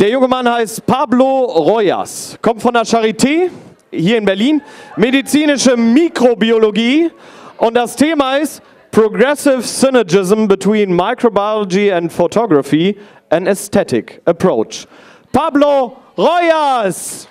Der junge Mann heißt Pablo Royas, kommt von der Charité hier in Berlin, medizinische Mikrobiologie und das Thema ist Progressive Synergism between Microbiology and Photography, an Aesthetic Approach. Pablo Royas!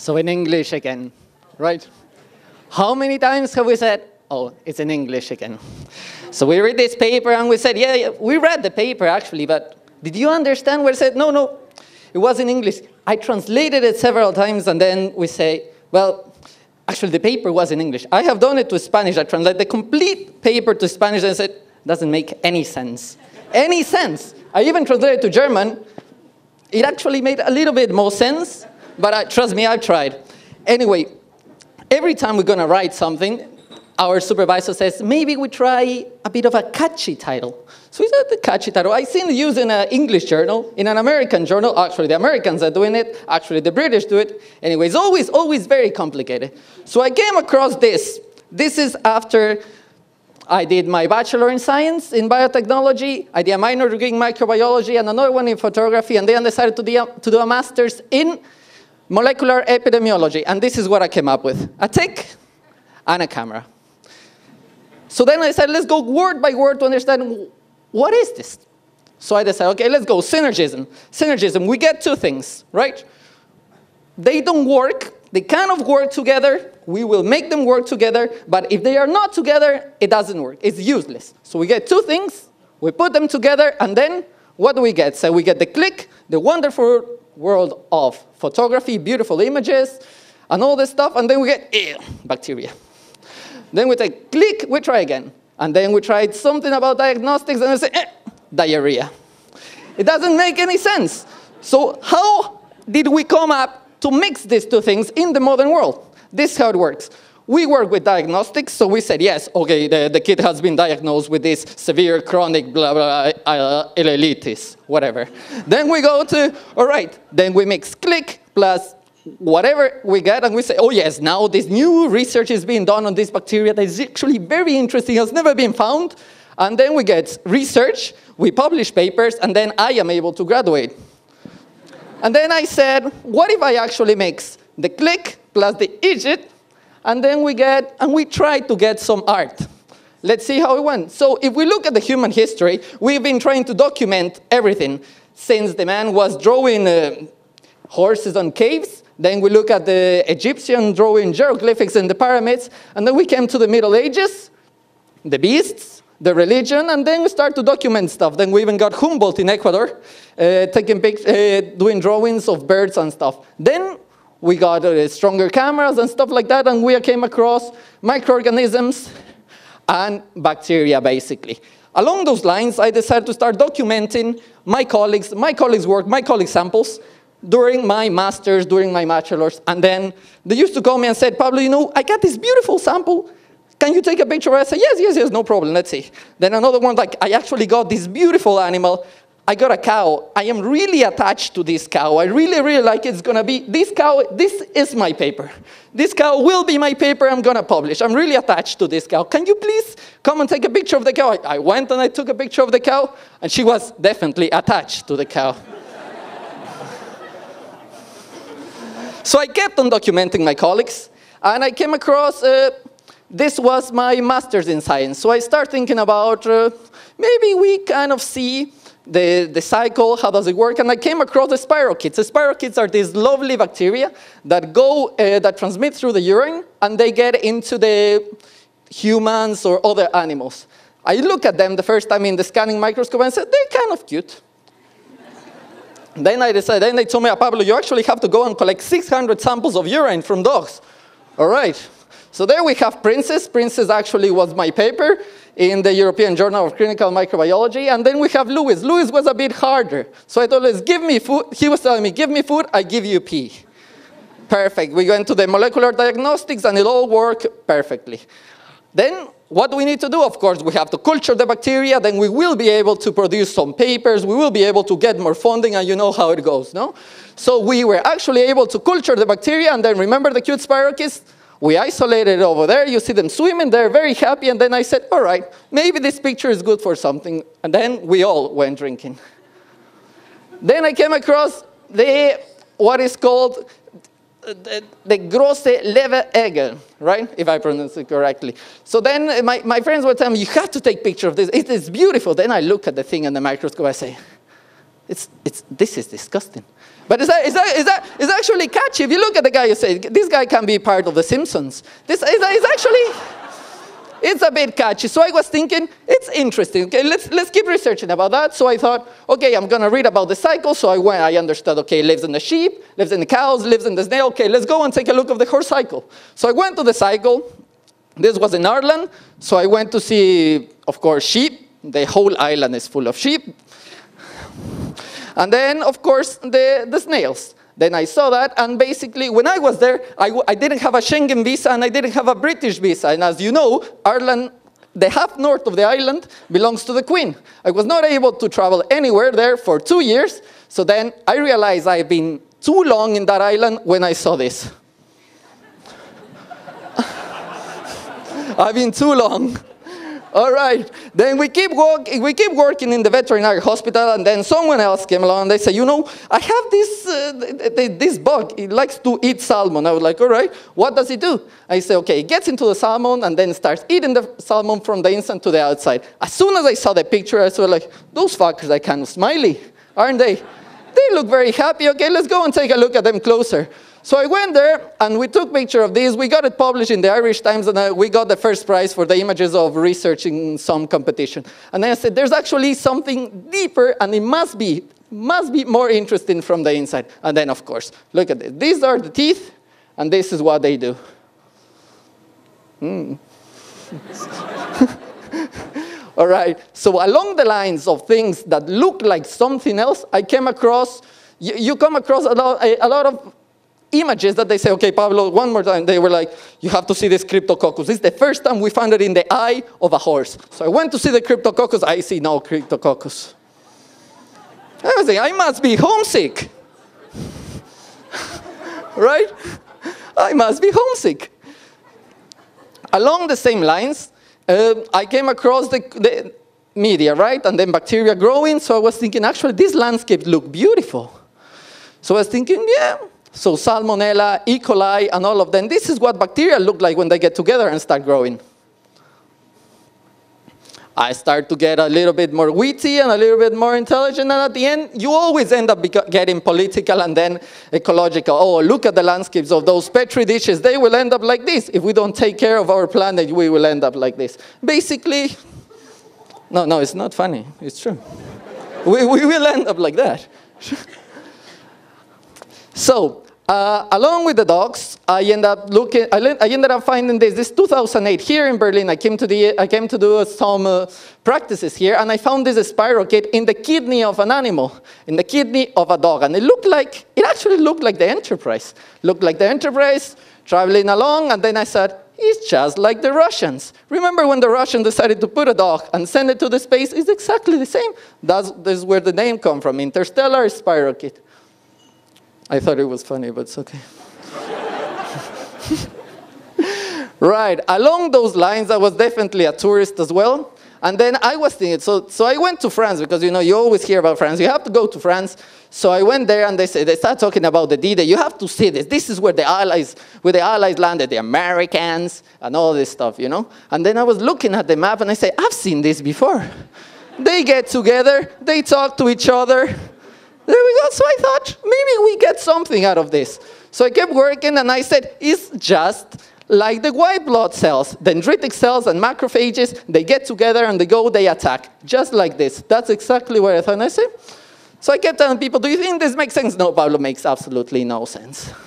So in English again, right? How many times have we said, oh, it's in English again? So we read this paper and we said, yeah, yeah, we read the paper actually, but did you understand what it said? No, no, it was in English. I translated it several times and then we say, well, actually the paper was in English. I have done it to Spanish. I translated the complete paper to Spanish and said, doesn't make any sense. Any sense. I even translated it to German. It actually made a little bit more sense, but I, trust me, I've tried. Anyway, every time we're gonna write something, our supervisor says, maybe we try a bit of a catchy title. So we said the catchy title. I've seen it used in an English journal, in an American journal. Actually, the Americans are doing it. Actually, the British do it. Anyway, it's always, always very complicated. So I came across this. This is after I did my bachelor in science in biotechnology. I did a minor degree in microbiology and another one in photography. And then I decided to do a master's in molecular epidemiology. And this is what I came up with a tick and a camera. So then I said, let's go word by word to understand what is this? So I decided, okay, let's go synergism. Synergism, we get two things, right? They don't work, they kind of work together. We will make them work together, but if they are not together, it doesn't work. It's useless. So we get two things, we put them together, and then what do we get? So we get the click, the wonderful world of photography, beautiful images, and all this stuff, and then we get bacteria. Then we take click, we try again. And then we tried something about diagnostics and we say, eh, diarrhea. It doesn't make any sense. So how did we come up to mix these two things in the modern world? This is how it works. We work with diagnostics, so we said, yes, okay, the, the kid has been diagnosed with this severe chronic blah, blah, uh, ileitis, whatever. then we go to, all right, then we mix click plus whatever we get, and we say, oh yes, now this new research is being done on this bacteria that is actually very interesting, has never been found. And then we get research, we publish papers, and then I am able to graduate. And then I said, what if I actually mix the click plus the idjit, and then we get, and we try to get some art. Let's see how it went. So if we look at the human history, we've been trying to document everything since the man was drawing uh, horses on caves then we look at the Egyptian drawing hieroglyphics in the pyramids, and then we came to the Middle Ages, the beasts, the religion, and then we start to document stuff. Then we even got Humboldt in Ecuador, uh, taking uh, doing drawings of birds and stuff. Then we got uh, stronger cameras and stuff like that, and we came across microorganisms and bacteria, basically. Along those lines, I decided to start documenting my colleagues, my colleagues' work, my colleagues' samples, during my master's, during my bachelor's, and then they used to call me and said, Pablo, you know, I got this beautiful sample. Can you take a picture? I said, yes, yes, yes, no problem, let's see. Then another one, like, I actually got this beautiful animal. I got a cow. I am really attached to this cow. I really, really like it's gonna be, this cow, this is my paper. This cow will be my paper I'm gonna publish. I'm really attached to this cow. Can you please come and take a picture of the cow? I, I went and I took a picture of the cow, and she was definitely attached to the cow. So I kept on documenting my colleagues, and I came across uh, this was my master's in science. So I started thinking about uh, maybe we kind of see the, the cycle, how does it work? And I came across the spirochetes. The spirochetes are these lovely bacteria that go, uh, that transmit through the urine, and they get into the humans or other animals. I look at them the first time in the scanning microscope and said, they're kind of cute. Then I decided, then they told me, Pablo, you actually have to go and collect 600 samples of urine from dogs. All right. So there we have Princess. Princess actually was my paper in the European Journal of Clinical Microbiology. And then we have Louis. Louis was a bit harder. So I told him, give me food. He was telling me, give me food, I give you pee. Perfect. We went to the molecular diagnostics and it all worked perfectly. Then what do we need to do? Of course, we have to culture the bacteria, then we will be able to produce some papers, we will be able to get more funding, and you know how it goes, no? So we were actually able to culture the bacteria, and then remember the cute spirochetes? We isolated it over there, you see them swimming, they're very happy, and then I said, all right, maybe this picture is good for something, and then we all went drinking. then I came across the, what is called the, the grosse Leberegel, right? If I pronounce it correctly. So then my, my friends were telling me, you have to take picture of this. It is beautiful. Then I look at the thing in the microscope. I say, it's, it's, this is disgusting. But it's, is that, is that, it's actually catchy. If you look at the guy, you say, this guy can be part of The Simpsons. This is, is actually it's a bit catchy. So I was thinking, it's interesting. Okay, let's, let's keep researching about that. So I thought, okay, I'm going to read about the cycle. So I went, I understood, okay, lives in the sheep, lives in the cows, lives in the snail. Okay, let's go and take a look of the horse cycle. So I went to the cycle. This was in Ireland. So I went to see, of course, sheep. The whole island is full of sheep. And then, of course, the, the snails. Then I saw that, and basically, when I was there, I, I didn't have a Schengen visa and I didn't have a British visa. And as you know, Ireland, the half north of the island, belongs to the Queen. I was not able to travel anywhere there for two years. So then I realized I've been too long in that island when I saw this. I've been too long. All right. Then we keep, walk, we keep working in the veterinary hospital, and then someone else came along and they say, You know, I have this, uh, this bug. It likes to eat salmon. I was like, All right, what does it do? I say, Okay, it gets into the salmon and then starts eating the salmon from the inside to the outside. As soon as I saw the picture, I was like, Those fuckers are kind of smiley, aren't they? They look very happy. Okay, let's go and take a look at them closer. So I went there and we took picture of this. We got it published in the Irish Times and uh, we got the first prize for the images of research in some competition. And then I said, there's actually something deeper and it must be, must be more interesting from the inside. And then of course, look at this. These are the teeth and this is what they do. Mm. All right, so along the lines of things that look like something else, I came across, you, you come across a lot, a, a lot of images that they say, okay, Pablo, one more time. They were like, you have to see this Cryptococcus. This is the first time we found it in the eye of a horse. So I went to see the Cryptococcus. I see no Cryptococcus. I was like, I must be homesick. right? I must be homesick. Along the same lines, uh, I came across the, the media, right? And then bacteria growing. So I was thinking, actually, this landscape look beautiful. So I was thinking, yeah, so Salmonella, E. coli, and all of them. This is what bacteria look like when they get together and start growing. I start to get a little bit more witty and a little bit more intelligent, and at the end, you always end up getting political and then ecological. Oh, look at the landscapes of those petri dishes. They will end up like this. If we don't take care of our planet, we will end up like this. Basically, no, no, it's not funny. It's true. we, we will end up like that. So, uh, along with the dogs, I ended up looking. I, I, ended up finding this. This 2008 here in Berlin. I came to the. I came to do some uh, practices here, and I found this spirochete in the kidney of an animal, in the kidney of a dog, and it looked like. It actually looked like the Enterprise. Looked like the Enterprise traveling along, and then I said, "It's just like the Russians." Remember when the Russians decided to put a dog and send it to the space? It's exactly the same. That's, that's where the name come from. Interstellar spirochete. I thought it was funny, but it's okay. right, along those lines, I was definitely a tourist as well. And then I was thinking, so, so I went to France because you know you always hear about France. You have to go to France. So I went there and they said they start talking about the D-Day. You have to see this. This is where the Allies, where the Allies landed, the Americans and all this stuff, you know. And then I was looking at the map and I say, I've seen this before. they get together, they talk to each other, there we go. So I thought, maybe we get something out of this. So I kept working and I said, it's just like the white blood cells, dendritic cells and macrophages, they get together and they go, they attack, just like this. That's exactly what I thought. And I said, so I kept telling people, do you think this makes sense? No, Pablo makes absolutely no sense.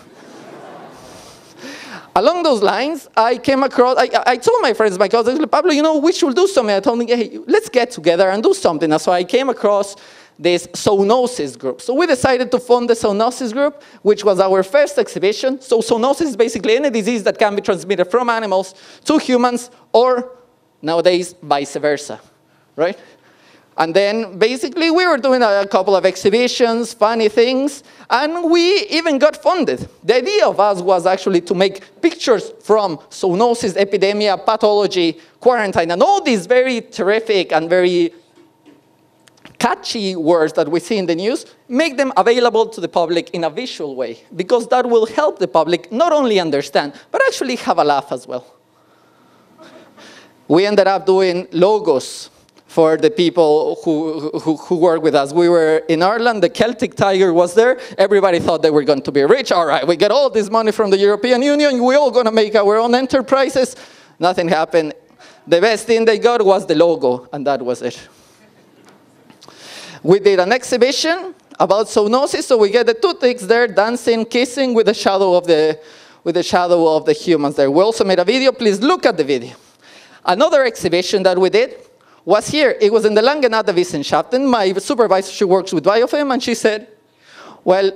Along those lines, I came across, I, I told my friends, my cousins, Pablo, you know, we should do something. I told them, hey, let's get together and do something. And so I came across this zoonosis group. So we decided to fund the zoonosis group, which was our first exhibition. So zoonosis is basically any disease that can be transmitted from animals to humans or Nowadays, vice versa, right? And then basically we were doing a couple of exhibitions, funny things, and we even got funded. The idea of us was actually to make pictures from zoonosis, epidemia, pathology, quarantine, and all these very terrific and very catchy words that we see in the news, make them available to the public in a visual way, because that will help the public not only understand, but actually have a laugh as well. We ended up doing logos for the people who, who, who, work with us. We were in Ireland, the Celtic Tiger was there. Everybody thought they were going to be rich. All right, we get all this money from the European Union. We're all going to make our own enterprises. Nothing happened. The best thing they got was the logo, and that was it. We did an exhibition about zoonosis, so we get the two ticks there dancing, kissing with the shadow of the, with the, shadow of the humans there. We also made a video. Please look at the video. Another exhibition that we did was here. It was in the Langen Nacht der Wissenschaften. My supervisor, she works with biofilm, and she said, well,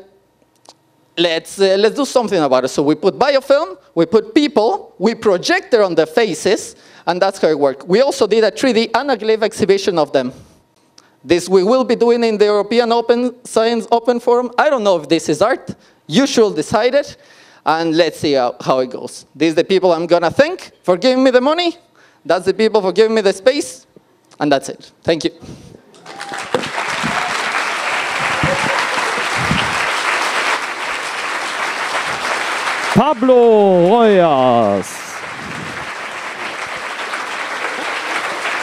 let's, uh, let's do something about it. So we put biofilm, we put people, we projector on their faces, and that's how it worked. We also did a 3D anaglyph exhibition of them. This we will be doing in the European Open Science Open Forum. I don't know if this is art. You should decide it, and let's see how, how it goes. These are the people I'm gonna thank for giving me the money. That's the people for giving me the space. And that's it. Thank you. Pablo Rojas.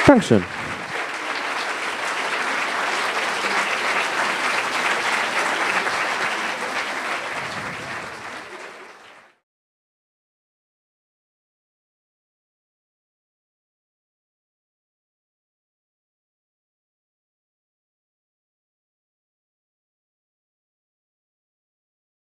Dankeschön.